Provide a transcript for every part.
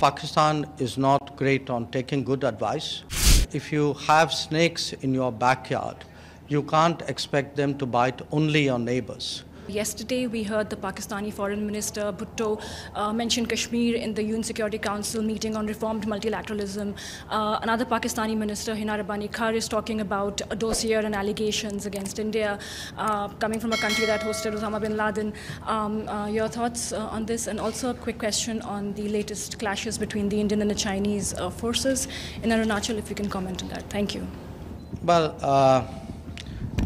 Pakistan is not great on taking good advice. If you have snakes in your backyard, you can't expect them to bite only your neighbors. Yesterday, we heard the Pakistani Foreign Minister Bhutto uh, mention Kashmir in the UN Security Council meeting on reformed multilateralism. Uh, another Pakistani minister, Hina Rabbani Khar, is talking about a dossier and allegations against India, uh, coming from a country that hosted Osama bin Laden. Um, uh, your thoughts uh, on this? And also a quick question on the latest clashes between the Indian and the Chinese uh, forces in Arunachal, if you can comment on that. Thank you. Well,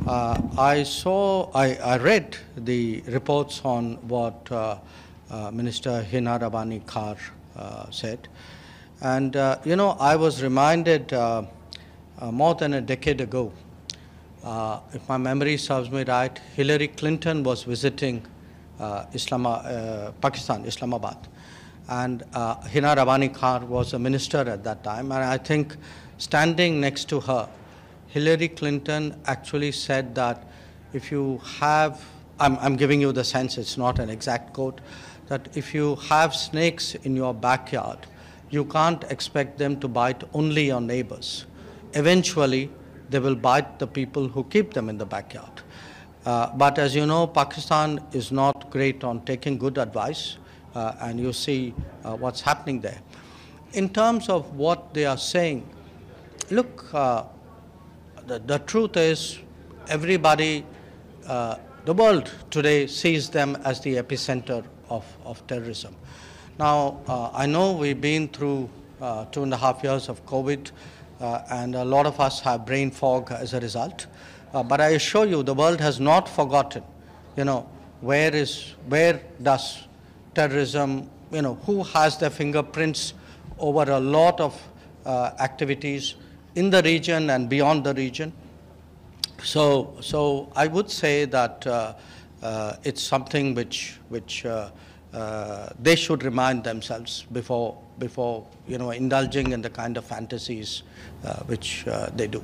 uh, I saw, I, I, read the reports on what uh, uh, Minister Hina Rabbani Khar uh, said. And, uh, you know, I was reminded uh, more than a decade ago, if my memory serves me right, Hillary Clinton was visiting Pakistan, Islamabad. And Hina Rabbani Khar was a minister at that time. And I think standing next to her, Hillary Clinton actually said that if you have, I'm, I'm giving you the sense, it's not an exact quote, that if you have snakes in your backyard, you can't expect them to bite only your neighbors. Eventually, they will bite the people who keep them in the backyard. Uh, but as you know, Pakistan is not great on taking good advice, uh, and you see uh, what's happening there. In terms of what they are saying, look, uh, the, the truth is everybody, uh, the world today sees them as the epicenter of, of terrorism. Now, uh, I know we've been through uh, two and a half years of COVID, uh, and a lot of us have brain fog as a result. Uh, but I assure you, the world has not forgotten, you know, where is, where does terrorism, you know, who has their fingerprints over a lot of uh, activities in the region and beyond the region. So, so I would say that uh, uh, it's something which, which uh, uh they should remind themselves before, before you know, indulging in the kind of fantasies uh, which they do.